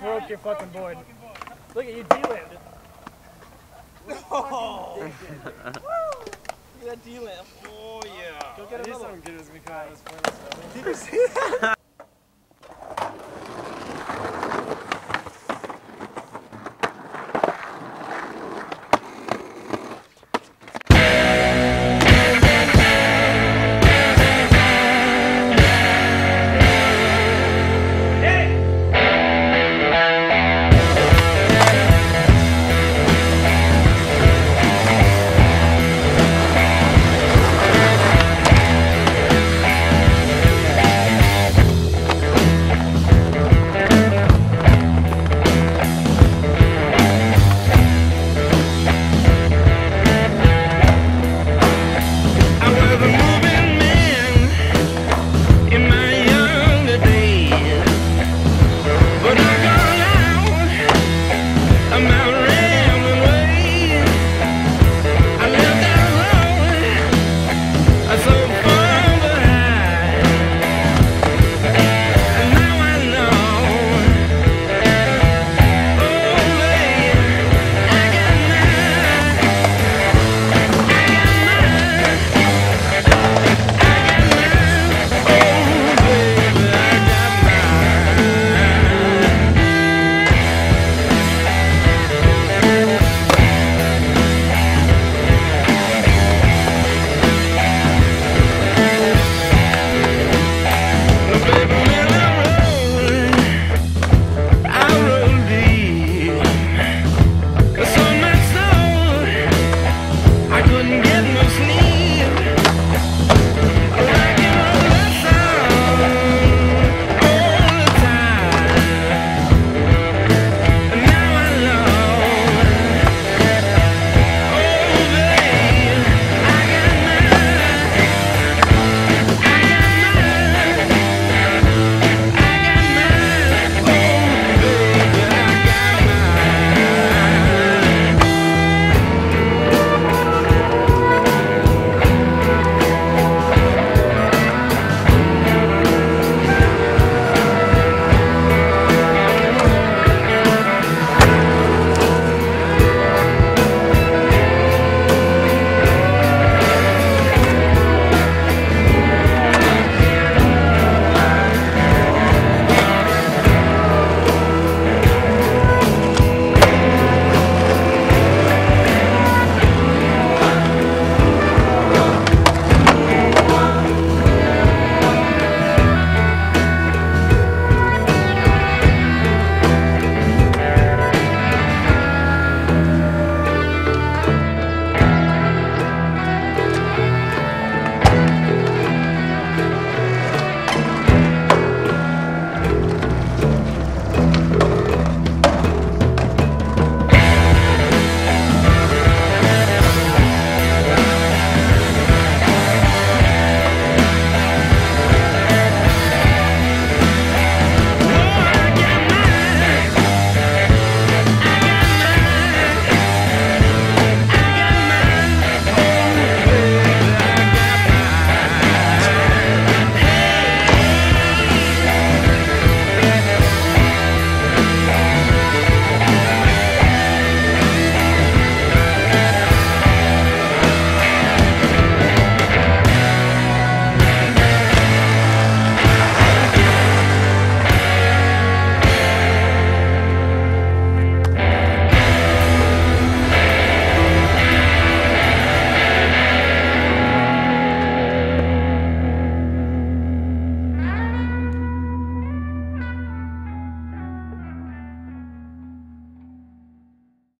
No, you broke your fucking board. Look at you D-landed. No! Look at that D-lamp. Oh, yeah. Go get another so one. good as we come out of this Did you see that?